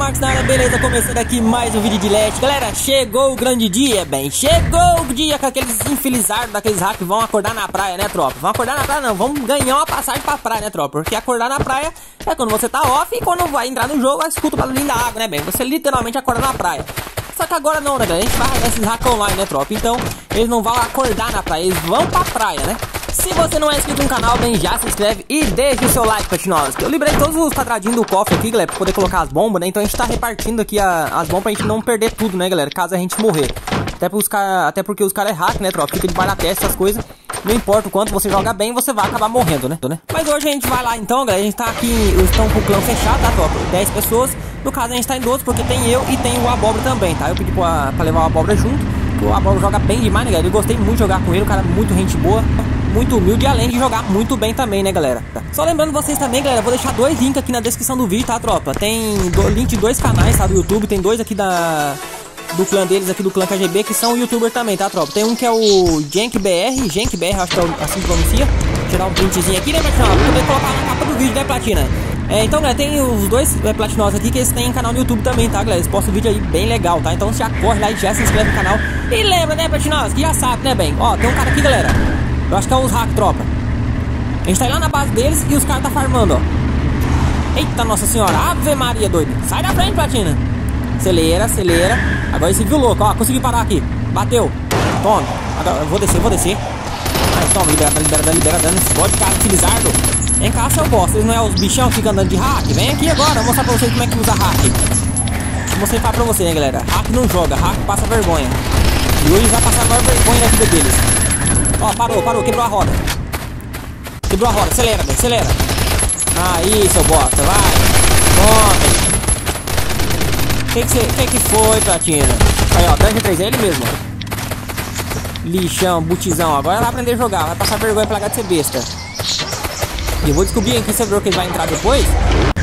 Max na área, beleza? Começando aqui mais um vídeo de LED. Galera, chegou o grande dia, bem. Chegou o dia que aqueles infelizados daqueles hacks vão acordar na praia, né, tropa? Vão acordar na praia não, vão ganhar uma passagem pra praia, né, tropa? Porque acordar na praia é quando você tá off e quando vai entrar no jogo, escuta o barulhinho da água, né, bem? Você literalmente acorda na praia. Só que agora não, né, galera? A gente vai esses hacks online, né, tropa? Então, eles não vão acordar na praia, eles vão pra praia, né? Se você não é inscrito no canal, bem, já se inscreve e deixe o seu like, Patinos. Eu liberei todos os quadradinhos do cofre aqui, galera, pra poder colocar as bombas, né? Então a gente tá repartindo aqui a, as bombas pra gente não perder tudo, né, galera? Caso a gente morrer. Até, pros até porque os caras é hack, né, tropa? Fica de testa, essas coisas. Não importa o quanto você joga bem, você vai acabar morrendo, né? Mas hoje a gente vai lá então, galera. A gente tá aqui, estão com o clã fechado, tá, tropa? 10 pessoas. No caso a gente tá em 12 porque tem eu e tem o Abóbora também, tá? Eu pedi pra, pra levar o Abóbora junto. O Abóbora joga bem demais, né, galera? Eu gostei muito de jogar com ele, o cara é muito gente boa muito humilde, além de jogar muito bem também, né, galera? Só lembrando vocês também, galera, vou deixar dois links aqui na descrição do vídeo, tá, tropa? Tem do, link de dois canais, tá, do YouTube, tem dois aqui da... Do clã deles aqui, do clã KGB, que são youtuber também, tá, tropa? Tem um que é o JankBR, JankBR, acho que é assim que pronuncia. Vou tirar um printzinho aqui, né, Platina? Pra poder colocar na capa do vídeo, né, Platina? É, então, galera, tem os dois é, platinosos aqui que eles têm canal no YouTube também, tá, galera? Eles postam vídeo aí bem legal, tá? Então já corre lá e já se inscreve no canal. E lembra, né, platinosos, que já sabe, né, bem? Ó, tem um cara aqui, galera. Eu acho que é os hack, tropa. A gente tá lá na base deles e os caras tá farmando, ó. Eita, nossa senhora. Ave Maria, doido. Sai da frente, Platina. Acelera, acelera. Agora esse viu louco, ó. Consegui parar aqui. Bateu. Toma. Agora eu vou descer, vou descer. Ai, toma, libera, libera, libera dano. Pode cara, utilizado. Vem cá, seu bosta. Eles não é os bichão que ficam andando de hack? Vem aqui agora, vou mostrar pra vocês como é que usa hack. Vou mostrar pra vocês, né, galera? Hack não joga, hack passa vergonha. E hoje vai passar a maior vergonha na vida deles. Ó, parou, parou, quebrou a roda. Quebrou a roda, acelera, acelera. Aí, seu bosta, vai. Tome. Que que, que que foi, Platina? Aí, ó, Dungeon 3 é ele mesmo. Lixão, butizão. Agora vai aprender a jogar. Vai passar vergonha pra de ser besta. E eu vou descobrir em que servidor que ele vai entrar depois.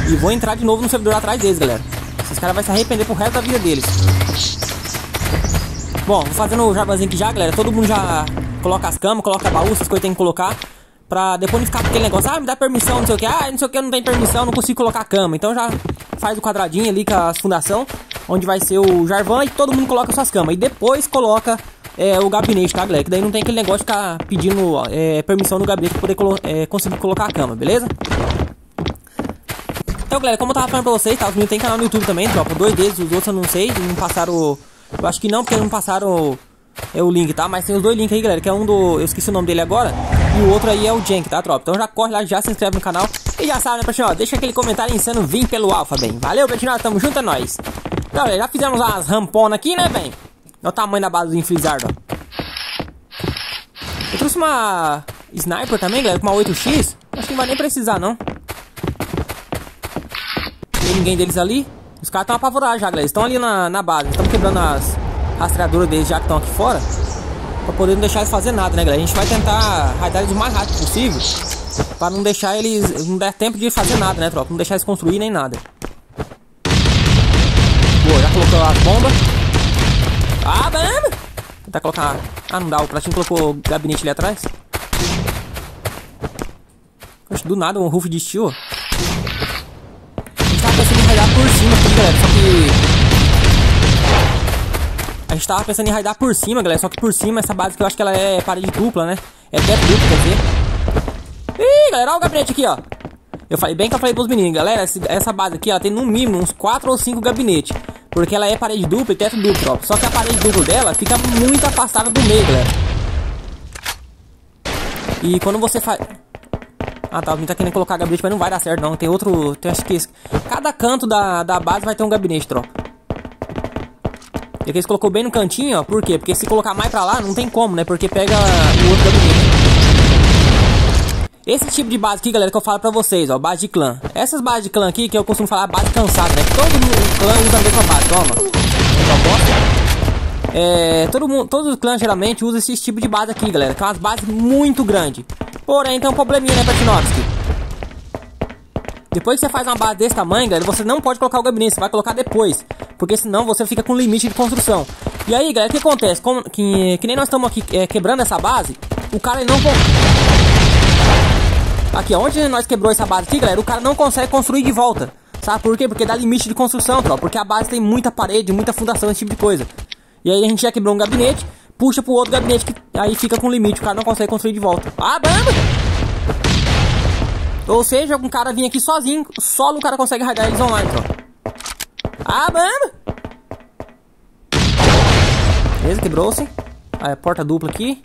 E vou entrar de novo no servidor atrás deles, galera. Esses caras vão se arrepender pro resto da vida deles. Bom, vou fazendo o jabazinho aqui já, galera. Todo mundo já coloca as camas, coloca baú, essas coisas tem que colocar. Pra depois não ficar com aquele negócio, ah, me dá permissão, não sei o que, ah, não sei o que, não tem permissão, não consigo colocar a cama. Então já faz o quadradinho ali com a fundação, onde vai ser o Jarvan e todo mundo coloca suas camas. E depois coloca é, o gabinete, tá, galera? Que daí não tem aquele negócio de ficar pedindo é, permissão no gabinete pra poder colo é, conseguir colocar a cama, beleza? Então, galera, como eu tava falando pra vocês, tá? Os meninos tem canal no YouTube também, tropa. Dois deles, os outros eu não sei, não passaram. Eu acho que não, porque não passaram é o link, tá? Mas tem os dois links aí, galera, que é um do... Eu esqueci o nome dele agora. E o outro aí é o Jank, tá, tropa? Então já corre lá, já se inscreve no canal. E já sabe, né, pessoal? Deixa aquele comentário insano vir pelo Alpha, bem. Valeu, pessoal, tamo junto, é nóis. Então, galera, já fizemos as ramponas aqui, né, bem? Olha o tamanho da base do Inflizard, ó. Eu trouxe uma Sniper também, galera, com uma 8x. Acho que não vai nem precisar, não. Tem ninguém deles ali. Os caras estão apavorados já, galera. Estão ali na, na base. Estão quebrando as rastreadores deles já que estão aqui fora. Pra poder não deixar eles fazer nada, né, galera? A gente vai tentar raidar eles o mais rápido possível. Pra não deixar eles. Não der tempo de fazer nada, né, tropa? Não deixar eles construir nem nada. Boa, já colocou as bombas. Ah, vamos! Tentar colocar. Ah, não dá. O Platinho colocou o gabinete ali atrás. Poxa, do nada um roof de steel. Gente tava pensando em raidar por cima, galera. Só que por cima, essa base que eu acho que ela é parede dupla, né? É teto duplo, quer dizer. Ih, galera, olha o gabinete aqui, ó. Eu falei bem que eu falei pros meninos, galera, essa base aqui, ela tem no mínimo uns 4 ou 5 gabinetes. Porque ela é parede dupla e teto duplo, ó. Só que a parede dupla dela fica muito afastada do meio, galera. E quando você faz... Ah, tá, o tá querendo colocar gabinete, mas não vai dar certo, não. Tem outro... Tem, acho que... Cada canto da, da base vai ter um gabinete, tropa. E aqui eles colocou bem no cantinho, ó. Por quê? Porque se colocar mais pra lá, não tem como, né? Porque pega o outro gabinete. Esse tipo de base aqui, galera, que eu falo pra vocês, ó. Base de clã. Essas bases de clã aqui, que eu costumo falar base cansada, né? Todo clã usa a mesma base, toma. É, todo mundo, todos os clãs geralmente usam esse tipo de base aqui, galera. Que é umas bases muito grandes. Porém, tem um probleminha, né, Patinovski? Depois que você faz uma base desse tamanho, galera, você não pode colocar o gabinete, você vai colocar depois. Porque senão você fica com limite de construção. E aí, galera, o que acontece? Como, que, que nem nós estamos aqui é, quebrando essa base, o cara não... Aqui, onde nós quebrou essa base aqui, galera, o cara não consegue construir de volta. Sabe por quê? Porque dá limite de construção, tropa. Porque a base tem muita parede, muita fundação, esse tipo de coisa. E aí a gente já quebrou um gabinete, puxa pro outro gabinete que aí fica com limite. O cara não consegue construir de volta. Ah, bamba! Ou seja, um cara vir aqui sozinho, solo o cara consegue raidar eles online, tropa. Ah, bamba! Beleza, quebrou-se. Aí, porta dupla aqui.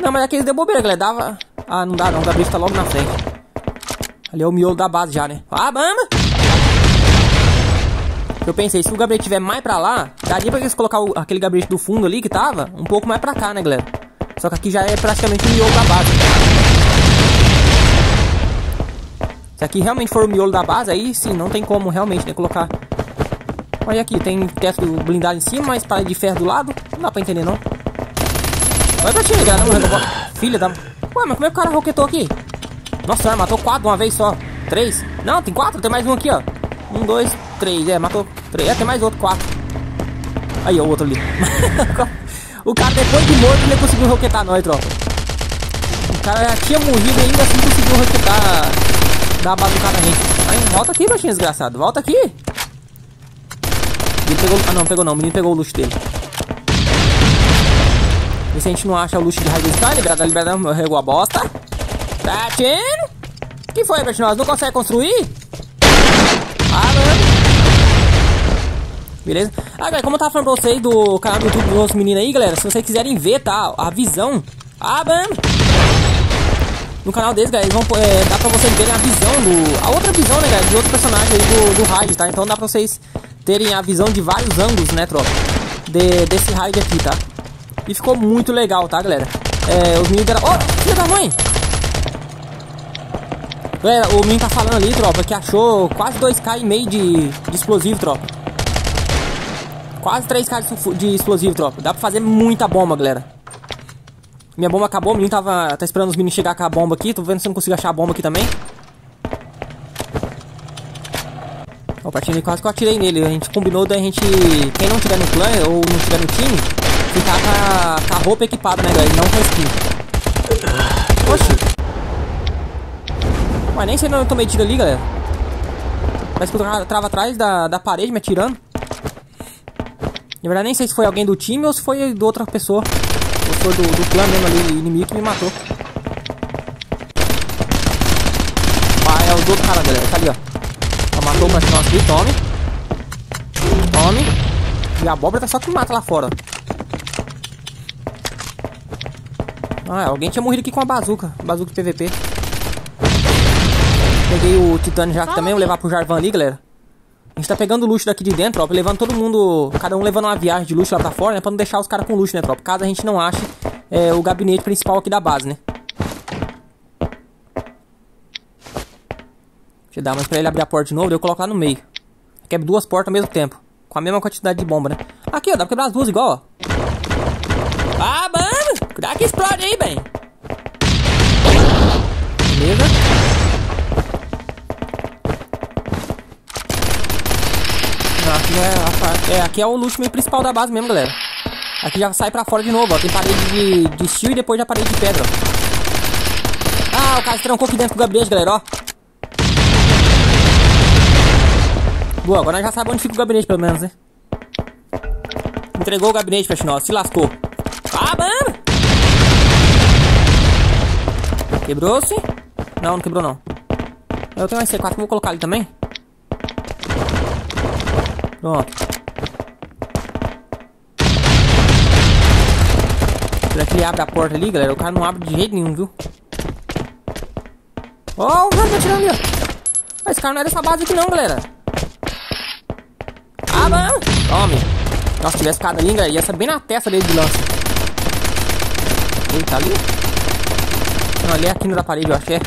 Não, mas aqueles deu bobeira, galera. Dava... Ah, não dá não. O gabinete tá logo na frente. Ali é o miolo da base já, né? Ah, bamba! Eu pensei, se o gabinete tiver mais pra lá, daria pra eles colocar o, aquele gabinete do fundo ali que tava um pouco mais pra cá, né, galera? Só que aqui já é praticamente o miolo da base. Se aqui realmente for o miolo da base, aí sim, não tem como realmente, né, colocar... Olha aqui, tem teto blindado em cima, mas parede de ferro do lado. Não dá pra entender, não. Olha pra time, galera. Filha da... Ué, mas como é que o cara roquetou aqui? Nossa senhora, matou quatro uma vez só. Três? Não, tem quatro, tem mais um aqui, ó. Um, dois, três. É, matou três. É, tem mais outro, quatro. Aí, ó, o outro ali. o cara, depois de morto, ele conseguiu roquetar nós, tropa. O cara já tinha morrido ainda assim conseguiu roquetar da base do cara na gente. Aí, volta aqui, baixinho desgraçado. Volta aqui. Ele pegou... Ah, não, pegou não. O menino pegou o luxo dele. E se a gente não acha o luxo de Raio Sky, liberado, liberado, regou a bosta. Tendo? que foi, nós Não consegue construir? Beleza? Ah, galera, como eu tava falando pra vocês do canal do YouTube dos meninos aí, galera, se vocês quiserem ver, tá? A visão. Ah, mano. No canal deles, galera, eles vão, é, dá pra vocês verem a visão do... A outra visão, né, galera, de outro personagem aí do, do raid, tá? Então dá pra vocês terem a visão de vários ângulos, né, tropa? De, desse raid aqui, tá? E ficou muito legal, tá, galera? É, os meninos deram... Oh, filha da mãe! Galera, o menino tá falando ali, tropa, que achou quase 2k e meio de, de explosivo, tropa. Quase 3k de explosivo, tropa. Dá pra fazer muita bomba, galera. Minha bomba acabou, o menino tava tá esperando os meninos chegar com a bomba aqui. Tô vendo se eu não consigo achar a bomba aqui também. Ó, o patinho quase que eu atirei nele. A gente combinou da gente, quem não tiver no clã ou não tiver no time, ficar com a, com a roupa equipada, né, galera? Não com a skin. Oxi. Mas nem sei onde eu tomei tiro ali, galera. Parece que eu trava atrás da, da parede me atirando. Na verdade, nem sei se foi alguém do time ou se foi de outra pessoa. Foi do, do clã mesmo ali, inimigo que me matou. Ah, é o do outro cara, galera. Tá ali, ó. ó matou o nosso aqui, tome. Tome. E a abóbora tá só que mata lá fora. Ah, alguém tinha morrido aqui com a bazuca. Bazuca de PVP. Peguei o Titânio já aqui também. Vou levar pro Jarvan ali, galera. A gente tá pegando luxo daqui de dentro, ó, levando todo mundo, cada um levando uma viagem de luxo lá pra fora, né, pra não deixar os caras com luxo, né, tropa, caso a gente não ache é, o gabinete principal aqui da base, né. Deixa eu dar mais pra ele abrir a porta de novo, eu coloco lá no meio. Quebra duas portas ao mesmo tempo, com a mesma quantidade de bomba, né. Aqui, ó, dá pra quebrar as duas igual, ó. Ah, mano, cuidado que explode aí, bem. Beleza. É, aqui é o loot principal da base mesmo, galera. Aqui já sai pra fora de novo, ó. Tem parede de, de steel e depois já parede de pedra, ó. Ah, o cara se trancou aqui dentro do gabinete, galera, ó. Boa, agora já sabe onde fica o gabinete, pelo menos, né? Entregou o gabinete, Faxinol. Se lascou. Ah, mano! Quebrou-se? Não, não quebrou, não. Eu tenho um C4 que eu vou colocar ali também. Pronto. Será que ele abre a porta ali, galera? O cara não abre de jeito nenhum, viu? Ó, oh, o cara tá tirando ali, ó. Esse cara não é dessa base aqui não, galera. Ah, mano. Tome. Nossa, se tivesse ficado ali, galera, ia ser bem na testa dele de lança. Ele tá ali? Não, ali é aqui na parede, eu acho que é.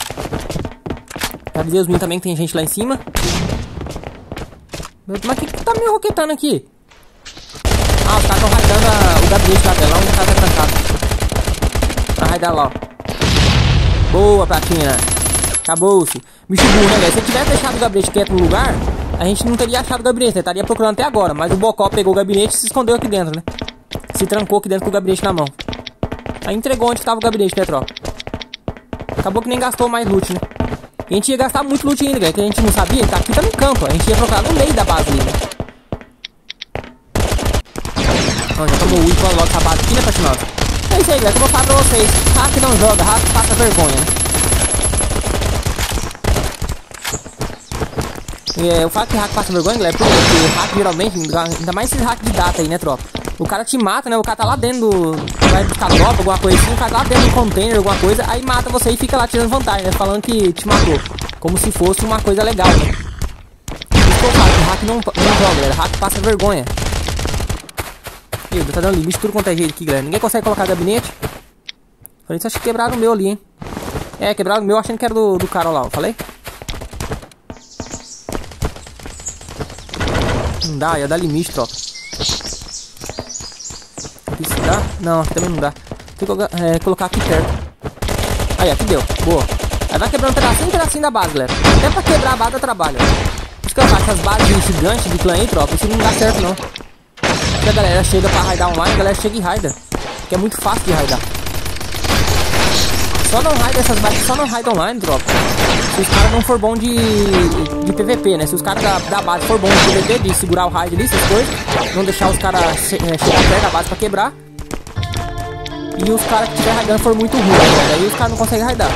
Já avisei os meninos também que tem gente lá em cima. Mas que, que tá me roquetando aqui? Ah, os caras estão raidando o gabinete lá dela, onde o cara tá trancado. Raidar lá, ó. Boa, platina. Acabou-se. Bicho burro, né, galera? Se eu tivesse deixado o gabinete quieto no lugar, a gente não teria achado o gabinete, né? Estaria procurando até agora. Mas o Bocó pegou o gabinete e se escondeu aqui dentro, né? Se trancou aqui dentro com o gabinete na mão. Aí entregou onde estava o gabinete, né? Acabou que nem gastou mais loot, né? E a gente ia gastar muito loot ainda, galera. Que a gente não sabia, tá aqui tá no canto. A gente ia procurar no meio da base ali, né? Já tomou o ult logo essa base aqui, né, Patinosa? É isso aí, galera. Como eu falo pra vocês. Hack não joga, hack passa vergonha, né? E, é, eu falo que hack passa vergonha, galera, porque hack geralmente, ainda mais esses hack de data aí, né, tropa? O cara te mata, né? O cara tá lá dentro do... Vai buscar droga, alguma coisa assim. O cara tá lá dentro do container, alguma coisa. Aí mata você e fica lá tirando vantagem, né? Falando que te matou. Como se fosse uma coisa legal, né? Isso que hack não, não joga, galera. Hack passa vergonha. Meu, tá dando limite tudo quanto é jeito aqui, galera. Ninguém consegue colocar gabinete. Falei, isso acho que quebraram o meu ali, hein? É, quebraram o meu achando que era do, do cara lá, ó. Falei? Não dá, ia dar limite, tropa. Se dá? Não, também não dá. Tem que é, colocar aqui perto. Aí, aqui deu. Boa. Aí vai quebrando pedacinho em pedacinho da base, galera. Até pra quebrar a base dá trabalho. Por isso que eu faço essas bases gigantes de clã aí, tropa. Isso não dá certo, não. Porque a galera chega pra raidar online, a galera chega e raida. Que é muito fácil de raidar. Só não raida essas bases, só não raida online, tropa. Se os caras não for bom de, de PVP, né? Se os caras da, da base for bom de PVP, de segurar o raid ali, essas coisas, não deixar os caras che é, chegar perto da base pra quebrar. E os caras que estiver raidando for muito ruim, né? Aí os caras não conseguem raidar.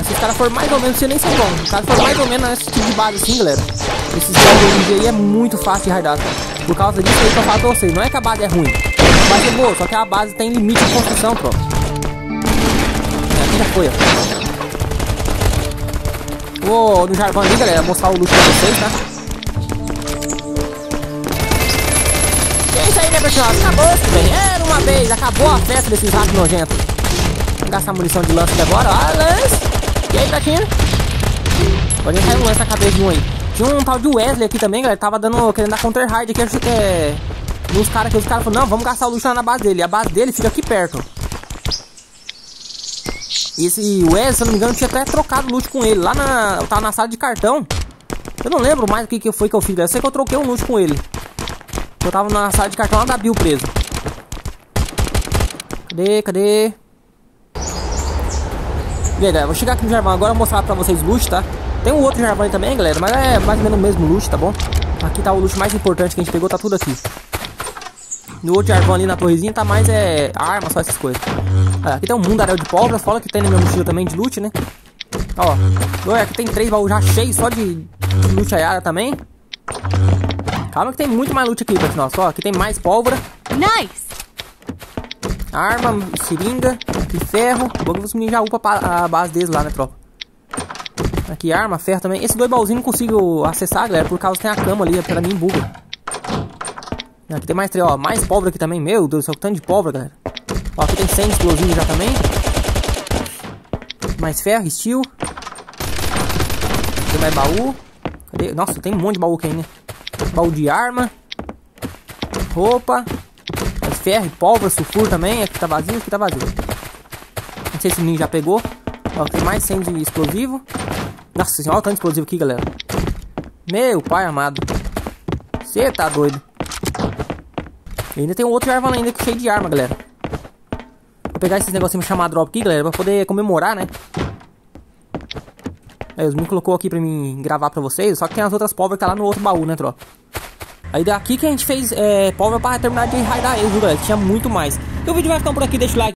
Mas se os caras for mais ou menos, você nem são bons. Se os caras for mais ou menos nesse tipo de base assim, galera. Esses jogos aí é muito fácil de raidar. Por causa disso aí que eu falo pra vocês. Não é que a base é ruim. A base é boa, só que a base tem limite de construção, pronto. Aqui já foi, ó. Vou no Jarvan ali, galera, mostrar o luxo pra vocês, tá? E é isso aí, né, pessoal? Acabou isso, velho. Era uma vez, acabou a festa desses ratos nojentos. Vamos gastar munição de lance agora, ó. Lance! E aí, Pratinha? Pode cair um lance cabeça de um aí. Tinha um tal de Wesley aqui também, galera. Tava dando, querendo dar counter hard aqui. É. Nos caras que os caras falaram, não, vamos gastar o luxo na base dele. A base dele fica aqui perto. E esse Wes, se eu não me engano, tinha até trocado loot com ele. Lá na. Tava na sala de cartão. Eu não lembro mais o que, que foi que eu fiz. Eu sei que eu troquei um loot com ele. Eu tava na sala de cartão lá da Bill preso. Cadê? Cadê? Aí, galera, vou chegar aqui no Jarvan agora mostrar pra vocês o loot, tá? Tem um outro Jarvan aí também, galera, mas é mais ou menos o mesmo loot, tá bom? Aqui tá o loot mais importante que a gente pegou, tá tudo aqui. No outro Jarvan ali na torrezinha tá mais é arma, só essas coisas. Aqui tem um mundaréu de pólvora, fala que tem na minha mochila também de loot, né? Ó, aqui tem três baús já cheios só de, de loot aiada também. Calma que tem muito mais loot aqui, pessoal. Só aqui tem mais pólvora. Nice! Arma, seringa, de ferro. Vou que os meninos já upam a base deles lá, né, tropa? Aqui arma, ferro também. Esses dois baúzinhos não consigo acessar, galera, por causa que tem a cama ali, pra mim buga. Aqui tem mais, ó, mais pólvora aqui também. Meu Deus do céu, tanto de pólvora, galera. Ó, aqui tem 100 explosivos já também. Mais ferro, steel. Tem mais baú. Cadê? Nossa, tem um monte de baú aqui ainda. Baú de arma. Roupa. Ferro e pólvora, sulfur também. Aqui tá vazio, aqui tá vazio. Não sei se o ninja já pegou. Ó, tem mais 100 de explosivo. Nossa senhora, olha o tanto de explosivo aqui, galera. Meu pai amado. Você tá doido. E ainda tem um outro arma ainda que cheio de arma, galera. Vou pegar esses negocinhos chamar drop aqui, galera, pra poder comemorar, né? Aí, os me colocou aqui pra mim gravar pra vocês, só que tem as outras pólvoras que tá lá no outro baú, né, tropa? Aí daqui que a gente fez é, pólvora pra terminar de raidar eles, galera? Tinha muito mais. Então o vídeo vai ficando por aqui, deixa o like.